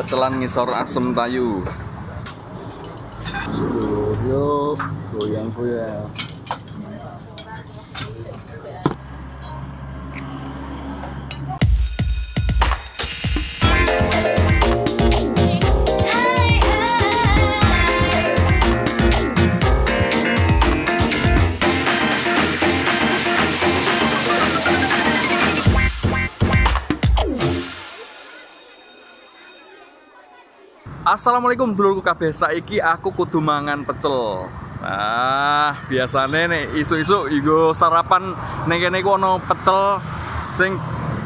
pecelan ngisor asem tayu yuk goyang Assalamualaikum dulurku kabeh saiki aku kudu mangan pecel. Nah, biasane nih isu-isu iku sarapan ning kene iku ana pecel sing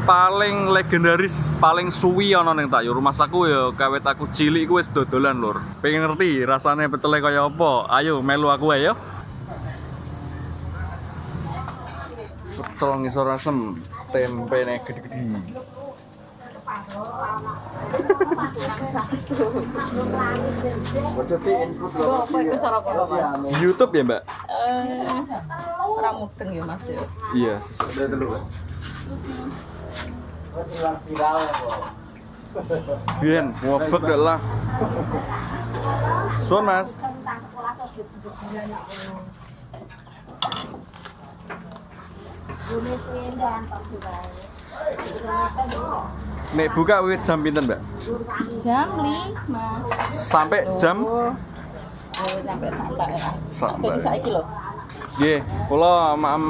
paling legendaris, paling suwi ana ning Tayu. Rumah saku ya kawet aku cilik iku wis dodolan lur. Pengen ngerti rasane pecele kaya apa? Ayo melu aku ae ya. Pecel ngisor asem, tempe nih gede-gede. Apa itu cara kono mas? YouTube ya mbak? Eh, orang mudeng ya mas ya. Iya, sesuai dulu. Bien, gak lah. Suan mas. Nek buka wit jam pinten mbak? Jam lima. Sampai jam? Oh, sampai santai. Sampai. Saiki lho. Nggih, kula maem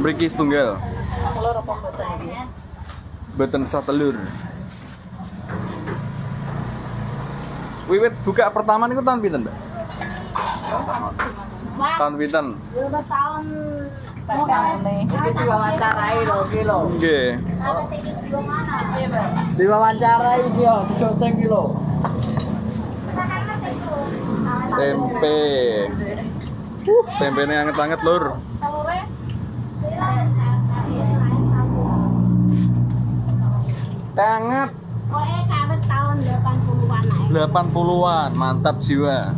mriki setunggal. Kalau rokok mboten iki. Boten satelur. Wiwit buka pertama niku tahun pinten, Mbak? Tahun pinten? Tahun Diwawancarai. Diwawancarai. Tempe. Uh, anget-anget, Lur. Anget. Pokoknya kawet tahun 80-an aja. 80-an, mantap jiwa.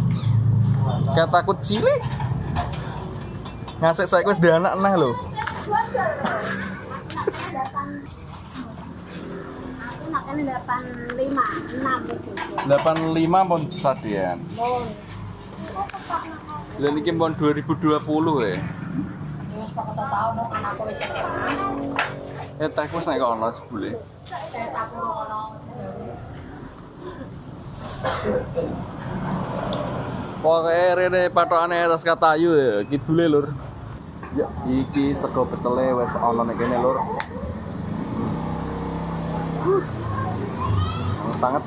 Kayak takut cilik. Ngasih saya wis di anak nah. Aku makan 85, 6 itu. 85 pun sadian. Lah niki pun 2020 ya. Wis pakota tahun anakku wis SMA. Eh tak wis nek ono sebule. Pokoknya rene patokane atas katayu ya, kidule lur. Ya, iki sego pecele wis ana ning kene lur. Sangat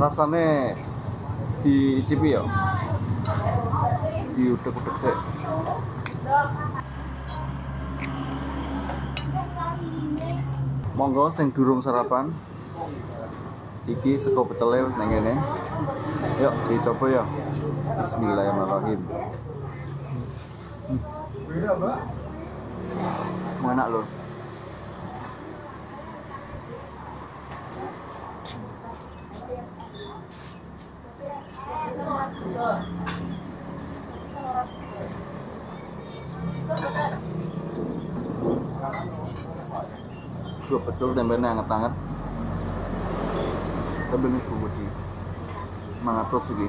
rasane dicipi ya diudek-udek sih monggo sing durung sarapan iki sego pecele wis nang yuk dicoba ya bismillahirrahmanirrahim Hmm. enak loh Dua betul tempenya anget-anget. Ini gue di mangatus iki.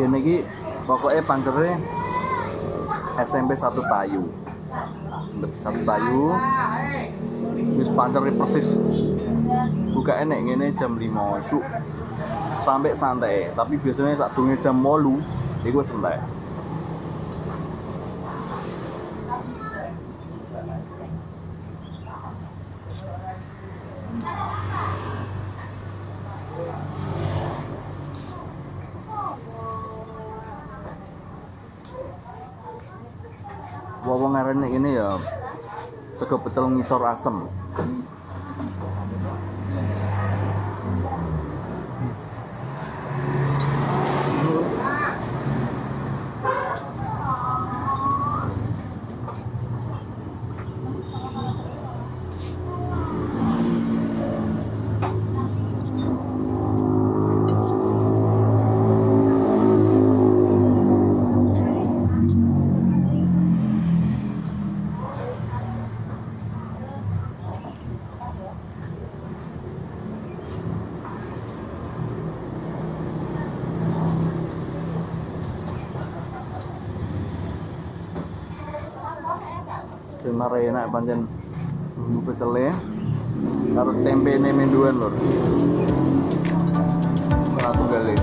Kene iki pokoknya pancernya SMP 1 Tayu. SMP 1 Tayu. Wis pancernya persis. Buka enek ngene jam 5 esuk sampai santai tapi biasanya saat jam molu itu santai Wawa ngarannya ini ya sego pecel ngisor asem enak pancen bumbu pecele karo tempe ini menduan lur. Ora tunggal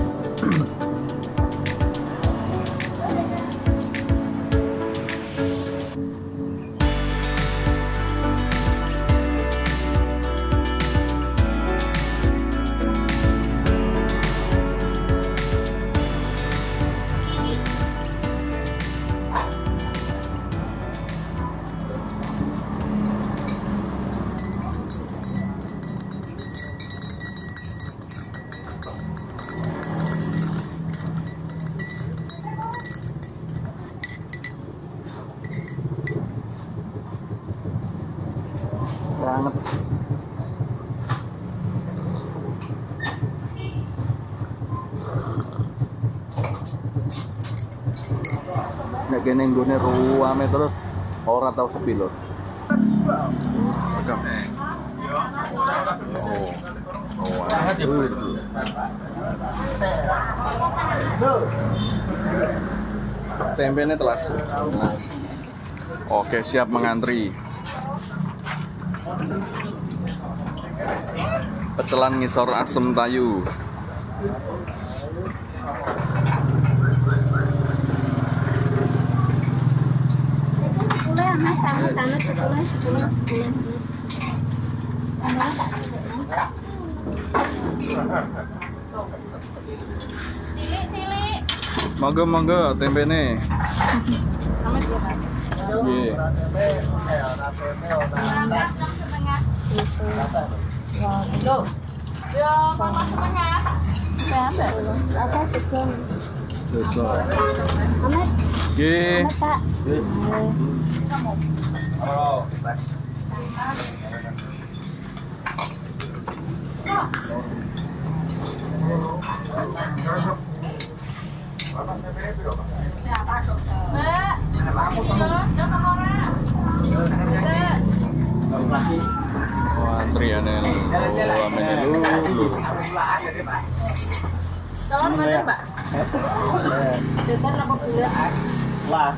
nek kene nggone ruame terus ora tau sepi lho Rekam. Oh. Oh. Tempenya telas. Oke, siap mengantri. Pecelan ngisor asem tayu. Mas, sama tanah sepuluh, sepuluh, sepuluh. Sama. Monggo monggo. Sama dia mas. Nggih. Enam setengah. Loh. Yo, mama setengah. Berapa? Rasa tiga. Dosa. Amat, Nggih. amat Oh, oh, lulu. Telur mana, Mbak? Depan apa bulat? Wah.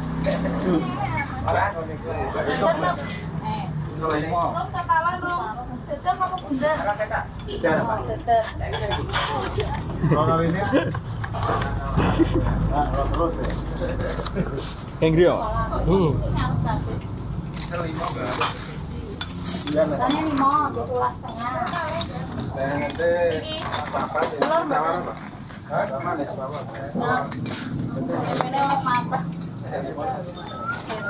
Belum kepala belum. Depan apa bulat? Depan. Kengri yo. Soalnya lima, dua puluh setengah. Telur berapa? Nah, ini.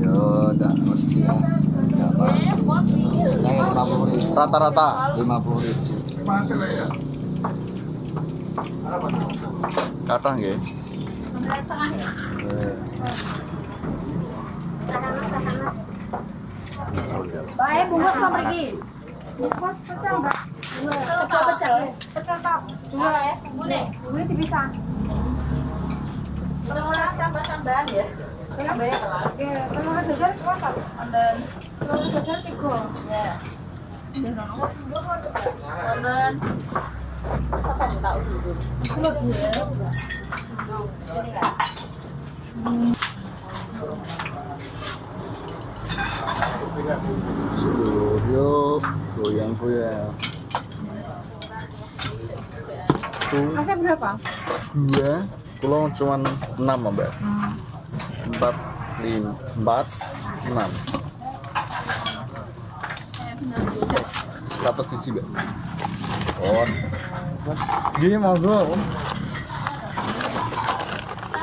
Yo, enggak mesti. Enggak. Eh, buat ini. Saya 50 ribu. Rata-rata. 50 ribu. Kata nggih. Dua ya. Baik, bungkus mau pergi. Bungkus pecel enggak? Pecel, pecel. Pecel tak. Dua ya, boleh. Duit bisa. Telur tambah-tambahan ya. Ya telur. Oke, telur jajar berapa? Tiga. Ya. Apa yang tahu dulu? Dua. Kan. Goyang-goyang. Berapa? Pulau cuma enam mbak. Empat, lima, empat, enam. Kata sisi mbak. Oh. Gini monggo.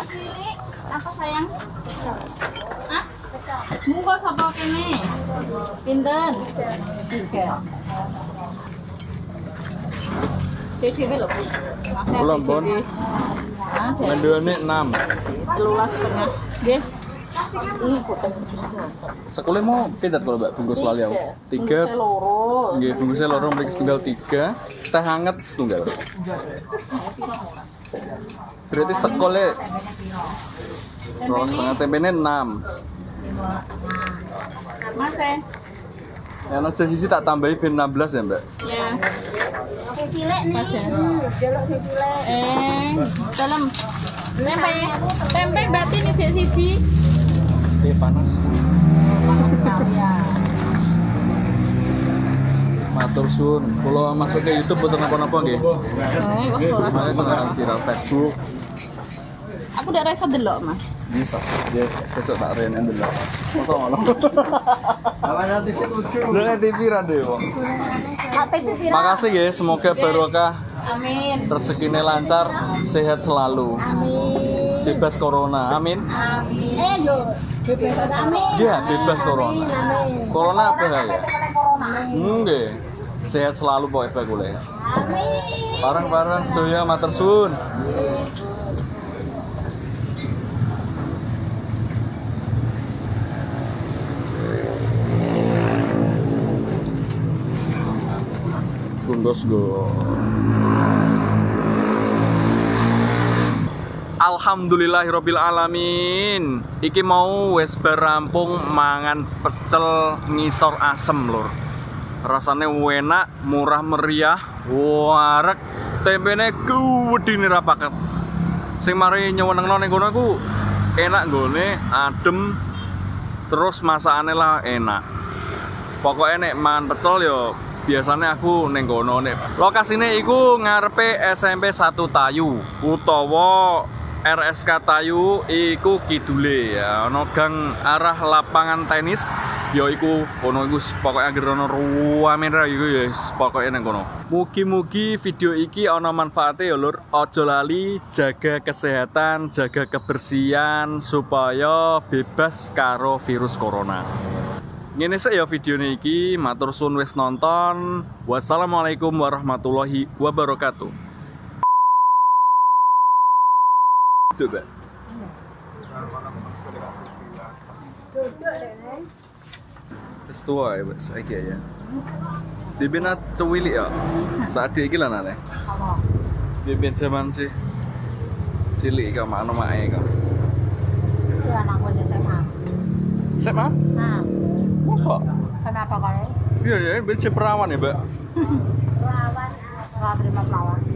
Cilik, apa sayang? Hah? Munggo sapa kene? Pinten? Tiga. Belum, Bon. Menduane enam. Telulas setengah. Nggih. Sekulnya mau pindah kalau mbak bungkus lali aku. Tiga. Bungkusnya loro. Nggih, bungkusnya loro mriki setunggal tiga. Teh hangat setunggal. Berarti sekolnya Rolas setengah tempenya enam. Mas eh. Yang aja sisi tak tambahi ben 16 ya mbak. Ya. Cilik nih. Mas ya. Jaluk cilik. Eh, dalam tempe. Tempe berarti ini cek siji. Oke panas. Panas sekali ya. Matur sun. Kalau masuk ke YouTube boten napa-napa nggih. Eh. Makanya seneng viral Facebook. Aku udah rasa delok, Mas. Bisa. Ya, sesuk tak rene dulu. Masa ngono. Namanya TV lucu. TV ra deh wong. Hak TV viral. Makasih ya, semoga barokah, Amin. rezekinya lancar, sehat selalu, Amin. bebas corona. Amin. Amin. Eh. Bebas amin. Iya, bebas corona. Amin. Corona apa ya? Corona. Nggih. Sehat selalu pokoknya bakule. Amin. Barang-barang sedaya matur suwun. Gundos go. Alhamdulillahirabbil alamin. Iki mau wis berampung mangan pecel ngisor asem, Lur. Rasane enak, murah meriah, warek, tempene kuwedine ra paket. Sing mari nyewenengno ning kono ku enak nggone, adem, terus masakane lah enak. Pokoknya nek mangan pecel yo biasanya aku ning kono nek lokasine iku ngarepe SMP 1 Tayu utawa RSK Tayu iku kidule ya. Ana gang arah lapangan tenis ya iku kono iku pokoknya anggere ana ruame ra iku ya pokoke nang kono. Mugi-mugi video iki ana manfaate ya lur. Aja lali jaga kesehatan jaga kebersihan supaya bebas karo virus corona. Ngene sik ya video iki, matur suwun wis nonton. Wassalamualaikum warahmatullahi wabarakatuh. Tuh, Mbak. Wis tua ya, Mbak, saiki ya. Dibina cuwilik ya. Saat iki lah nane. Bibin zaman sih cilik ka mana mae ka. Itu anakku SMA. Sik, Mas? Nah, Masa? kenapa kalian? Iya ya, ben perawan ya, Mbak. Lawan. Lawan terima lawan.